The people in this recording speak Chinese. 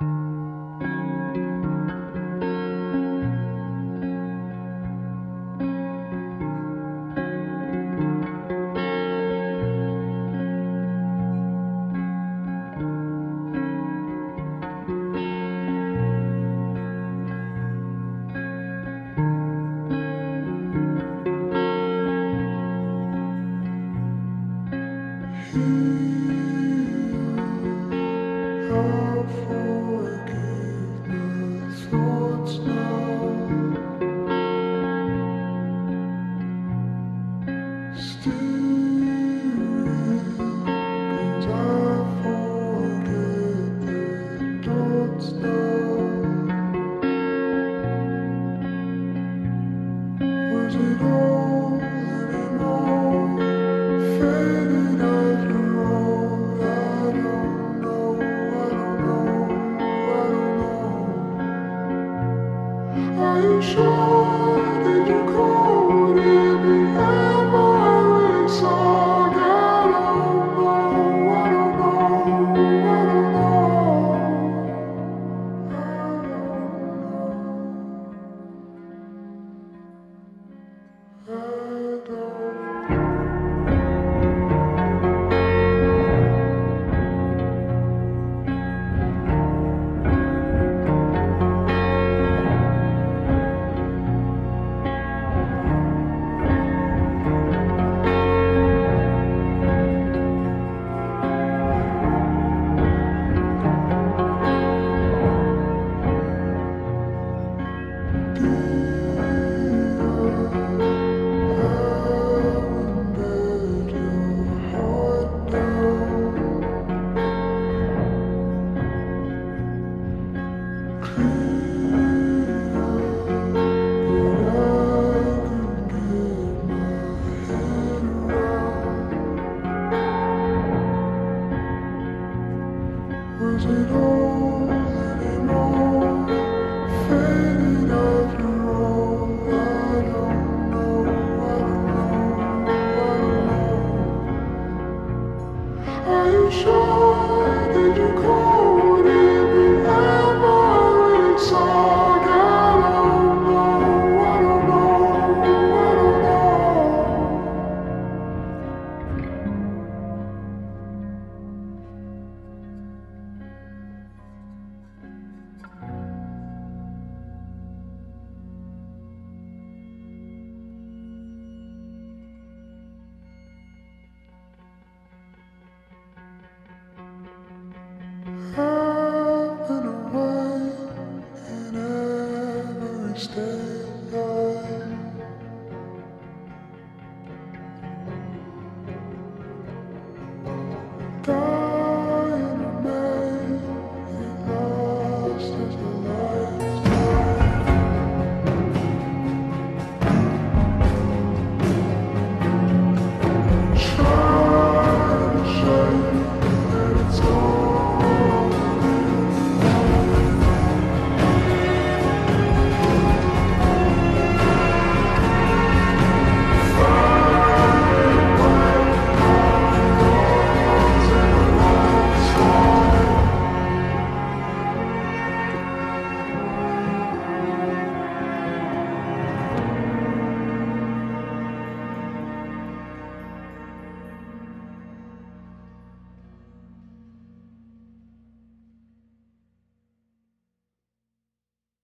I'll 他受。Was it all?